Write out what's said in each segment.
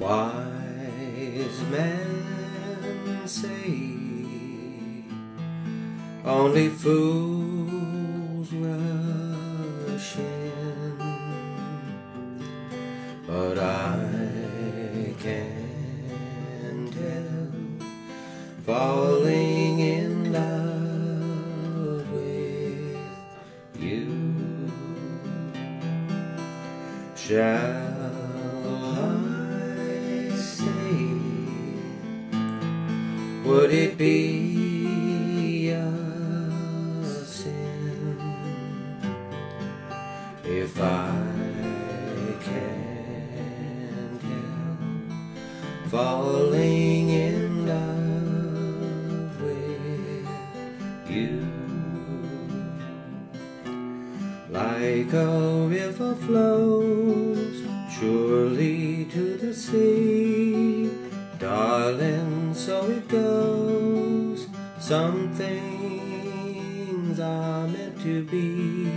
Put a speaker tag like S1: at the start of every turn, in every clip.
S1: Wise men say only fools rush in, but I can tell falling in love with you. Shall would it be a sin if I can't help falling in love with you? Like a river flows surely to the sea, darling, so it goes. Some things are meant to be.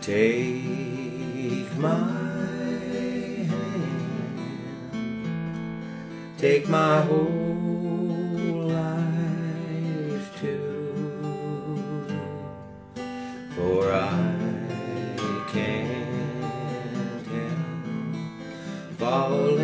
S1: Take my hand, take my whole life too, for I can't help falling